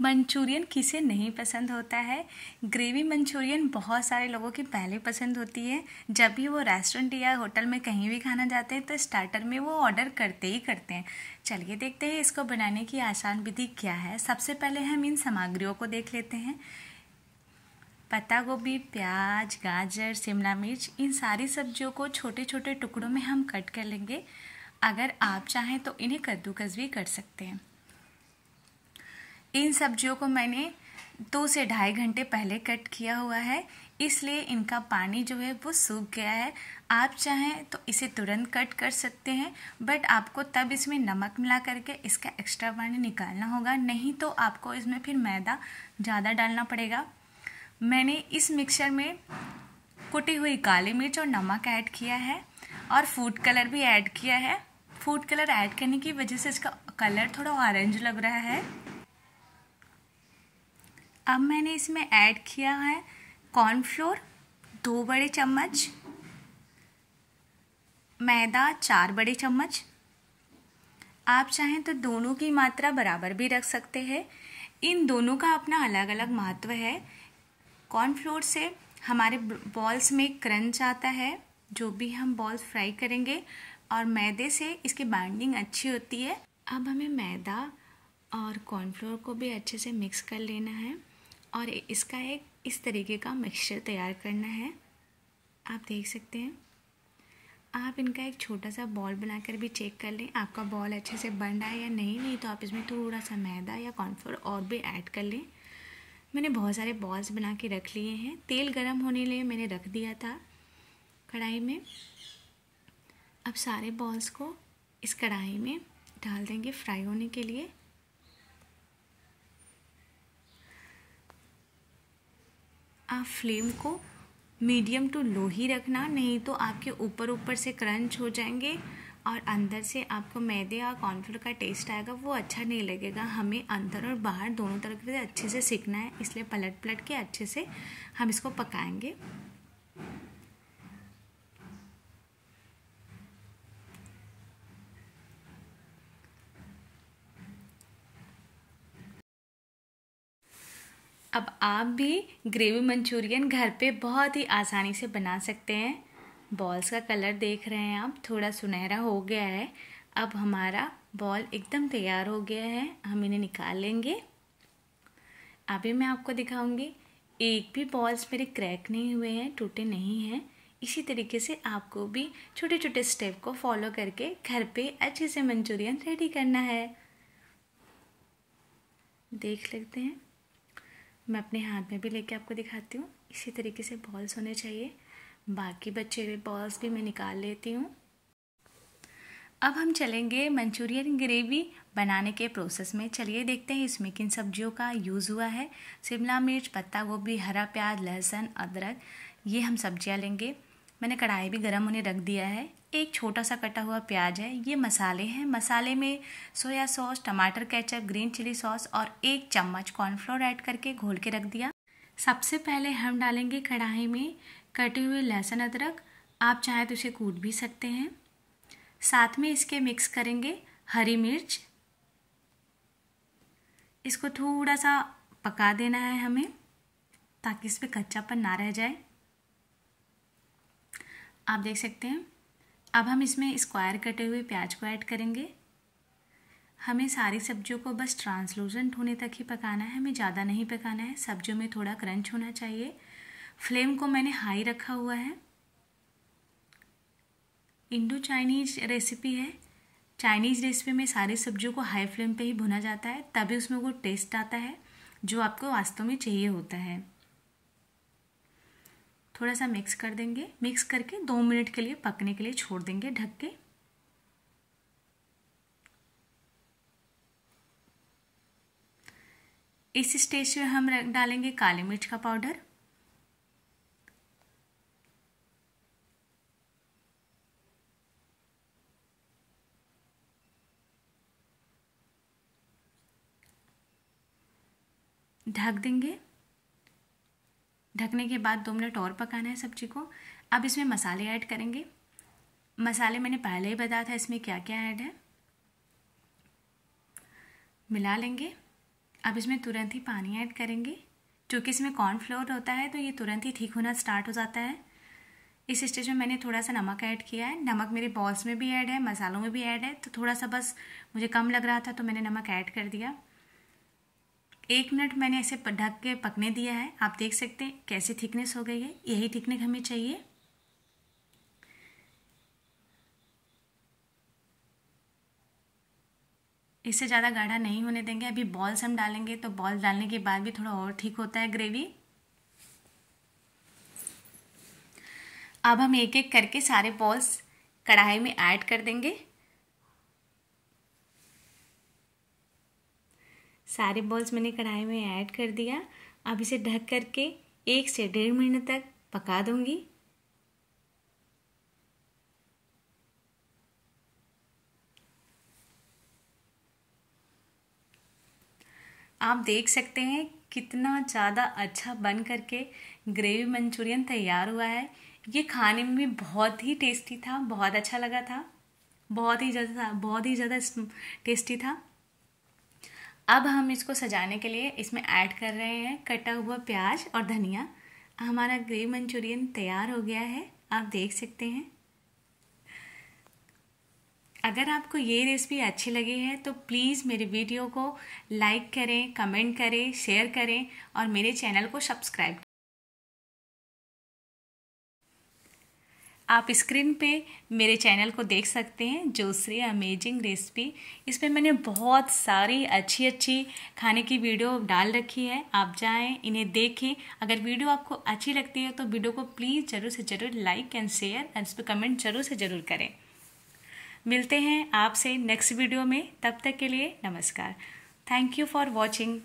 Manchurian किसे नहीं पसंद होता है? ग्रेवी मंचूरियन बहुत सारे लोगों की पहले पसंद होती है। जब भी वो रेस्टोरेंट या होटल में कहीं भी खाना जाते हैं तो स्टार्टर में वो ऑर्डर करते ही करते हैं। चलिए देखते हैं इसको बनाने की आसान विधि क्या है। सबसे पहले हम इन सामग्रियों को देख लेते हैं। पत्ता गोभी, प्याज, गाजर, शिमला मिर्च, इन सारी सब्जियों को छोटे छोटे टुकड़ों में हम कट कर लेंगे। अगर आप चाहें तो इन्हें कद्दूकस भी कर सकते हैं। इन सब्जियों को मैंने दो से ढाई घंटे पहले कट किया हुआ है, इसलिए इनका पानी जो है वो सूख गया है। आप चाहें तो इसे तुरंत कट कर सकते हैं, बट आपको तब इसमें नमक मिला करके इसका एक्स्ट्रा पानी निकालना होगा, नहीं तो आपको इसमें फिर मैदा ज़्यादा डालना पड़ेगा। मैंने इस मिक्सचर में कुटी हुई काली मिर्च और नमक ऐड किया है और फ़ूड कलर भी ऐड किया है। फ़ूड कलर ऐड करने की वजह से इसका कलर थोड़ा ऑरेंज लग रहा है। अब मैंने इसमें ऐड किया है कॉर्नफ्लोर दो बड़े चम्मच, मैदा, चार बड़े चम्मच। आप चाहें तो दोनों की मात्रा बराबर भी रख सकते हैं। इन दोनों का अपना अलग अलग महत्व है। कॉर्नफ्लोर से हमारे बॉल्स में क्रंच आता है, जो भी हम बॉल्स फ्राई करेंगे, और मैदे से इसकी बाइंडिंग अच्छी होती है। अब हमें मैदा और कॉर्नफ्लोर को भी अच्छे से मिक्स कर लेना है। और इसका एक, इस तरीके का मिक्सचर तैयार करना है। आप देख सकते हैं। आप इनका एक छोटा सा बॉल बनाकर भी चेक कर लें। आपका बॉल अच्छे से बन रहा है या नहीं नहीं तो आप इसमें थोड़ा सा मैदा या कॉर्नफ्लोर और भी ऐड कर लें। मैंने बहुत सारे बॉल्स बना के रख लिए हैं। तेल गर्म होने लिए मैंने रख दिया था कढ़ाई में। अब सारे बॉल्स को इस कढ़ाई में डाल देंगे फ्राई होने के लिए। आप फ्लेम को मीडियम टू लो ही रखना, नहीं तो आपके ऊपर ऊपर से क्रंच हो जाएँगे और अंदर से आपको मैदे और कॉर्नफ्लोर का टेस्ट आएगा, वो अच्छा नहीं लगेगा। हमें अंदर और बाहर दोनों तरफ़ से अच्छे से सीखना है, इसलिए पलट पलट के अच्छे से हम इसको पकाएँगे। अब आप भी ग्रेवी मंचूरियन घर पे बहुत ही आसानी से बना सकते हैं। बॉल्स का कलर देख रहे हैं आप, थोड़ा सुनहरा हो गया है। अब हमारा बॉल एकदम तैयार हो गया है, हम इन्हें निकाल लेंगे। अभी मैं आपको दिखाऊँगी, एक भी बॉल्स मेरे क्रैक नहीं हुए हैं, टूटे नहीं हैं। इसी तरीके से आपको भी छोटे छोटे स्टेप को फॉलो करके घर पे अच्छे से मंचूरियन रेडी करना है। देख लेते हैं। मैं अपने हाथ में भी लेके आपको दिखाती हूँ। इसी तरीके से बॉल्स होने चाहिए। बाकी बच्चे हुए बॉल्स भी मैं निकाल लेती हूँ। अब हम चलेंगे मंचूरियन ग्रेवी बनाने के प्रोसेस में। चलिए देखते हैं इसमें किन सब्जियों का यूज़ हुआ है। शिमला मिर्च पत्ता गोभी हरा प्याज, लहसुन, अदरक, ये हम सब्ज़ियाँ लेंगे। मैंने कढ़ाई भी गर्म होने रख दिया है। एक छोटा सा कटा हुआ प्याज है। ये मसाले हैं। मसाले में सोया सॉस, टमाटर केचप, ग्रीन चिली सॉस और एक चम्मच कॉर्नफ्लोर ऐड करके घोल के रख दिया। सबसे पहले हम डालेंगे कढ़ाई में कटे हुए लहसुन अदरक। आप चाहें तो इसे कूट भी सकते हैं। साथ में इसके मिक्स करेंगे हरी मिर्च। इसको थोड़ा सा पका देना है हमें, ताकि इस पर कच्चापन ना रह जाए। आप देख सकते हैं। अब हम इसमें स्क्वायर कटे हुए प्याज को ऐड करेंगे। हमें सारी सब्जियों को बस ट्रांसलूजेंट होने तक ही पकाना है, हमें ज़्यादा नहीं पकाना है। सब्जियों में थोड़ा क्रंच होना चाहिए। फ्लेम को मैंने हाई रखा हुआ है। इंडो चाइनीज़ रेसिपी है। चाइनीज़ रेसिपी में सारी सब्जियों को हाई फ्लेम पे ही भुना जाता है, तभी उसमें वो टेस्ट आता है, जो आपको वास्तव में चाहिए होता है। थोड़ा सा मिक्स कर देंगे। मिक्स करके दो मिनट के लिए पकने के लिए छोड़ देंगे ढक के। इस स्टेज में हम डालेंगे काली मिर्च का पाउडर ढक देंगे। ढकने के बाद दो मिनट और पकाना है सब्ज़ी को। अब इसमें मसाले ऐड करेंगे। मसाले मैंने पहले ही बताया था इसमें क्या क्या ऐड है। मिला लेंगे। अब इसमें तुरंत ही पानी ऐड करेंगे। क्योंकि इसमें कॉर्नफ्लोर होता है तो ये तुरंत ही ठीक होना स्टार्ट हो जाता है। इस स्टेज में मैंने थोड़ा सा नमक ऐड किया है। नमक मेरे बॉल्स में भी ऐड है, मसालों में भी ऐड है। तो थोड़ा सा बस मुझे कम लग रहा था तो मैंने नमक ऐड कर दिया। एक मिनट मैंने ऐसे ढक के पकने दिया है। आप देख सकते हैं कैसी थिकनेस हो गई है। यही थिकनेस हमें चाहिए। इससे ज़्यादा गाढ़ा नहीं होने देंगे। अभी बॉल्स हम डालेंगे तो बॉल्स डालने के बाद भी थोड़ा और ठीक होता है ग्रेवी अब हम एक एक करके सारे बॉल्स कढ़ाई में ऐड कर देंगे। सारे बॉल्स मैंने कढ़ाई में ऐड कर दिया। अब इसे ढक करके एक से डेढ़ महीने तक पका दूँगी। आप देख सकते हैं कितना ज़्यादा अच्छा बन करके ग्रेवी मंचूरियन तैयार हुआ है। ये खाने में भी बहुत ही टेस्टी था, बहुत अच्छा लगा था। बहुत ही ज़्यादा, बहुत ही ज़्यादा टेस्टी था। अब हम इसको सजाने के लिए इसमें ऐड कर रहे हैं कटा हुआ प्याज और धनिया। हमारा ग्रेवी मंचूरियन तैयार हो गया है। आप देख सकते हैं। अगर आपको ये रेसिपी अच्छी लगी है तो प्लीज़ मेरे वीडियो को लाइक करें कमेंट करें शेयर करें और मेरे चैनल को सब्सक्राइब आप स्क्रीन पे मेरे चैनल को देख सकते हैं, जोश्री अमेजिंग रेसिपी। इस पर मैंने बहुत सारी अच्छी अच्छी खाने की वीडियो डाल रखी है, आप जाएँ, इन्हें देखें। अगर वीडियो आपको अच्छी लगती है तो वीडियो को प्लीज़ ज़रूर से ज़रूर लाइक एंड शेयर एंड इस पर कमेंट ज़रूर से ज़रूर करें। मिलते हैं आपसे नेक्स्ट वीडियो में, तब तक के लिए नमस्कार। Thank you for watching.